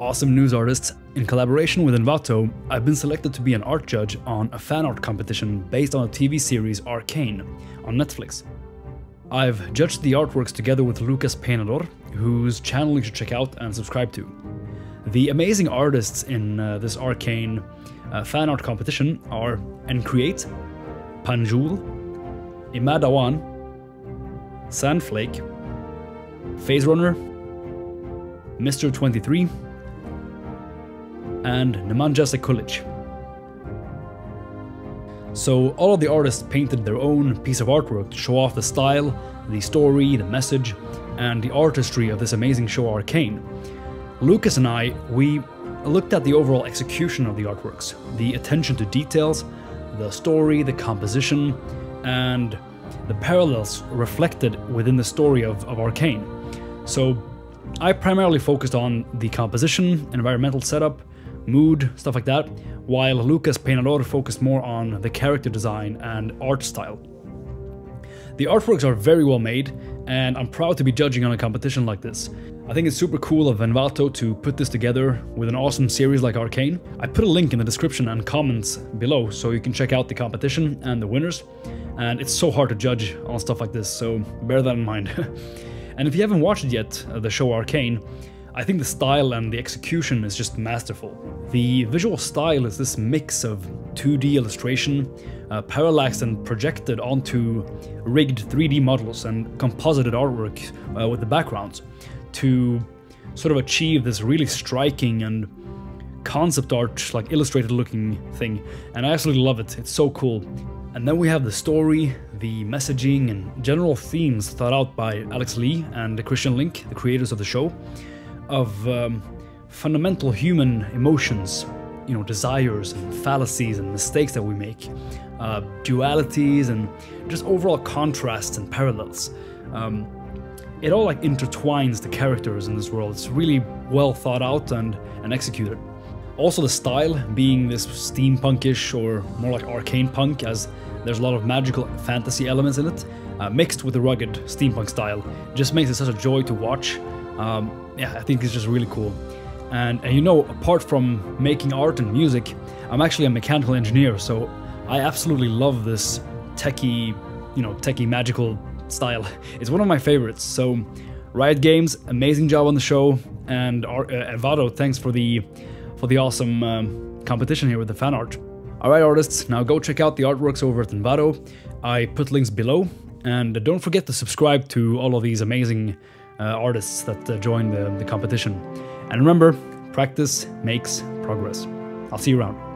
Awesome news artists, in collaboration with Envato, I've been selected to be an art judge on a fan art competition based on the TV series Arcane on Netflix. I've judged the artworks together with Lucas Peinador, whose channel you should check out and subscribe to. The amazing artists in uh, this Arcane uh, fan art competition are Encreate, Panjoool, Imadawan, Sandflake, Phase Runner, Mr. 23, and Nemanja Sekulic. So all of the artists painted their own piece of artwork to show off the style, the story, the message, and the artistry of this amazing show Arcane. Lucas and I, we looked at the overall execution of the artworks, the attention to details, the story, the composition, and the parallels reflected within the story of, of Arcane. So I primarily focused on the composition, environmental setup, mood, stuff like that, while Lucas Peinador focused more on the character design and art style. The artworks are very well made, and I'm proud to be judging on a competition like this. I think it's super cool of Envato to put this together with an awesome series like Arcane. I put a link in the description and comments below so you can check out the competition and the winners. And it's so hard to judge on stuff like this, so bear that in mind. and if you haven't watched yet, uh, the show Arcane, I think the style and the execution is just masterful. The visual style is this mix of 2D illustration, uh, parallaxed and projected onto rigged 3D models and composited artwork uh, with the backgrounds to sort of achieve this really striking and concept art, like illustrated looking thing. And I absolutely love it, it's so cool. And then we have the story, the messaging, and general themes thought out by Alex Yee and Christian Linke, the creators of the show of um, fundamental human emotions, you know, desires and fallacies and mistakes that we make, uh, dualities and just overall contrasts and parallels. Um, it all like intertwines the characters in this world. It's really well thought out and, and executed. Also the style being this steampunkish or more like arcane punk as there's a lot of magical fantasy elements in it, uh, mixed with the rugged steampunk style, just makes it such a joy to watch. Um, yeah, I think it's just really cool. And, and you know, apart from making art and music, I'm actually a mechanical engineer, so I absolutely love this techie, you know, techie magical style. It's one of my favorites. So, Riot Games, amazing job on the show, and uh, Envato, thanks for the for the awesome um, competition here with the fan art. All right, artists, now go check out the artworks over at Envato. I put links below, and don't forget to subscribe to all of these amazing artists that uh, join the, the competition. And remember, practice makes progress. I'll see you around.